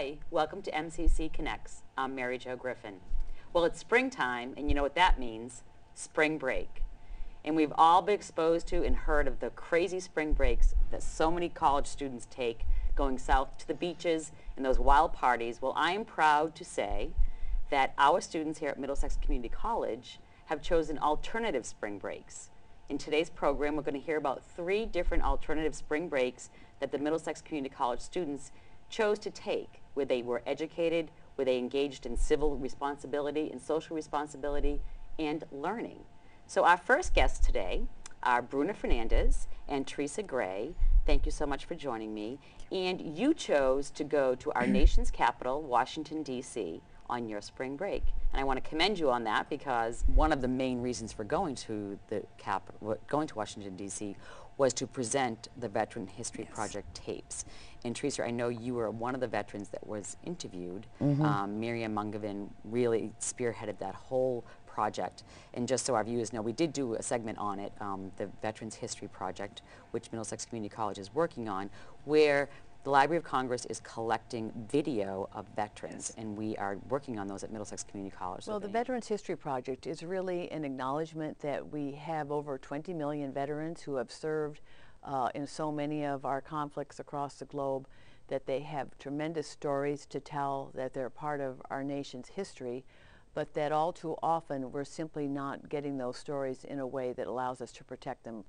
Hi, welcome to MCC Connects. I'm Mary Jo Griffin. Well, it's springtime, and you know what that means, spring break. And we've all been exposed to and heard of the crazy spring breaks that so many college students take going south to the beaches and those wild parties. Well, I am proud to say that our students here at Middlesex Community College have chosen alternative spring breaks. In today's program, we're going to hear about three different alternative spring breaks that the Middlesex Community College students chose to take, where they were educated, where they engaged in civil responsibility and social responsibility and learning. So our first guests today are Bruna Fernandez and Teresa Gray. Thank you so much for joining me. And you chose to go to our nation's capital, Washington, D.C., on your spring break. And I want to commend you on that because one of the main reasons for going to the capital, going to Washington, D.C. was to present the Veteran History yes. Project tapes. And Teresa, I know you were one of the veterans that was interviewed. Mm -hmm. um, Miriam Mungavin really spearheaded that whole project. And just so our viewers know, we did do a segment on it, um, the Veterans History Project, which Middlesex Community College is working on, where the Library of Congress is collecting video of veterans, yes. and we are working on those at Middlesex Community College. Well, the Veterans History Project is really an acknowledgement that we have over 20 million veterans who have served uh, in so many of our conflicts across the globe, that they have tremendous stories to tell, that they're part of our nation's history, but that all too often we're simply not getting those stories in a way that allows us to protect them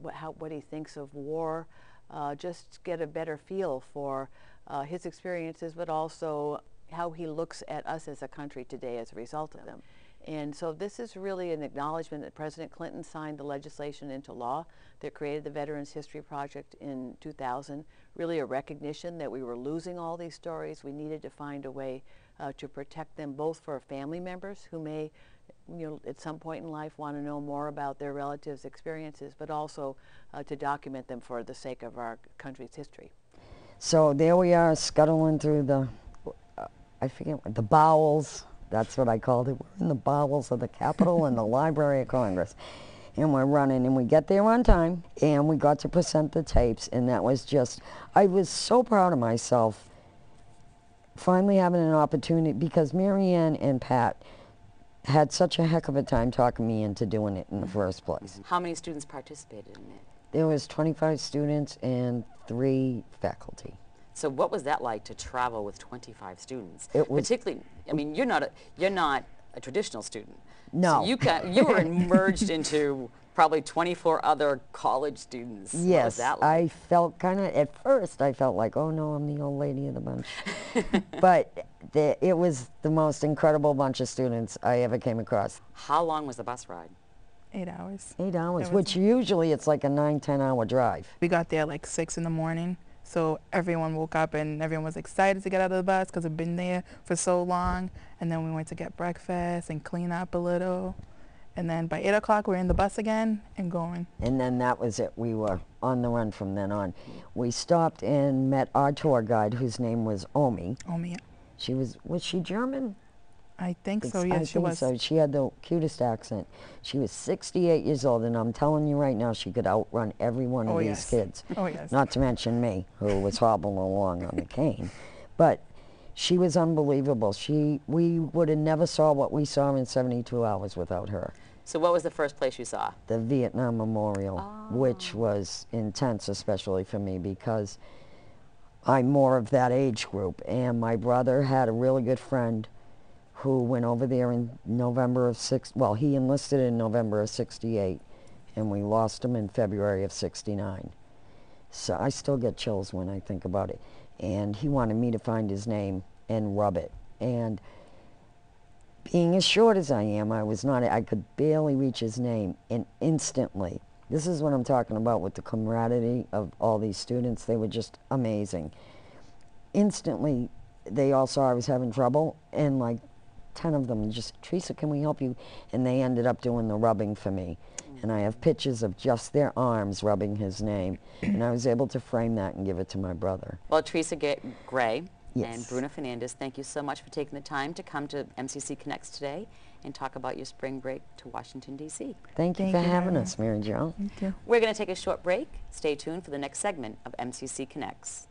what, how, what he thinks of war, uh, just get a better feel for uh, his experiences, but also how he looks at us as a country today as a result of them. And so this is really an acknowledgement that President Clinton signed the legislation into law that created the Veterans History Project in 2000, really a recognition that we were losing all these stories. We needed to find a way uh, to protect them both for family members who may you know, at some point in life want to know more about their relatives' experiences, but also uh, to document them for the sake of our country's history. So there we are scuttling through the, uh, I forget, what, the bowels, that's what I called it. We're in the bowels of the Capitol and the Library of Congress. And we're running, and we get there on time, and we got to present the tapes, and that was just, I was so proud of myself finally having an opportunity, because Marianne and Pat, had such a heck of a time talking me into doing it in the first place. How many students participated in it? There was 25 students and three faculty. So what was that like to travel with 25 students? It was Particularly, I mean, you're not a, you're not a traditional student. No. So you, you were merged into probably 24 other college students. Yes, like? I felt kind of, at first I felt like, oh no, I'm the old lady of the bunch. but the, it was the most incredible bunch of students I ever came across. How long was the bus ride? Eight hours. Eight hours, which usually it's like a nine, ten hour drive. We got there like six in the morning. So everyone woke up and everyone was excited to get out of the bus because we've been there for so long. And then we went to get breakfast and clean up a little. And then by 8 o'clock, we are in the bus again and going. And then that was it. We were on the run from then on. We stopped and met our tour guide, whose name was Omi. Omi, yeah. She was, was she German? I think so, yes, I she was. so. She had the cutest accent. She was 68 years old, and I'm telling you right now, she could outrun every one of oh, these yes. kids. Oh, yes. Not to mention me, who was hobbling along on the cane. But she was unbelievable. She, we would have never saw what we saw in 72 hours without her. So what was the first place you saw? The Vietnam Memorial, oh. which ah. was intense, especially for me, because I'm more of that age group. And my brother had a really good friend who went over there in November of six, well, he enlisted in November of 68, and we lost him in February of 69. So I still get chills when I think about it. And he wanted me to find his name and rub it. And being as short as I am, I was not, I could barely reach his name, and instantly, this is what I'm talking about with the camaraderie of all these students, they were just amazing. Instantly, they all saw I was having trouble, and like 10 of them just, Teresa, can we help you? And they ended up doing the rubbing for me. And I have pictures of just their arms rubbing his name. and I was able to frame that and give it to my brother. Well, Teresa Gray and Yes. Bruno Fernandez, thank you so much for taking the time to come to MCC Connects today and talk about your spring break to Washington, D.C. Thank you Thank for you having much. us, Mary Jo. Thank you. We're going to take a short break. Stay tuned for the next segment of MCC Connects.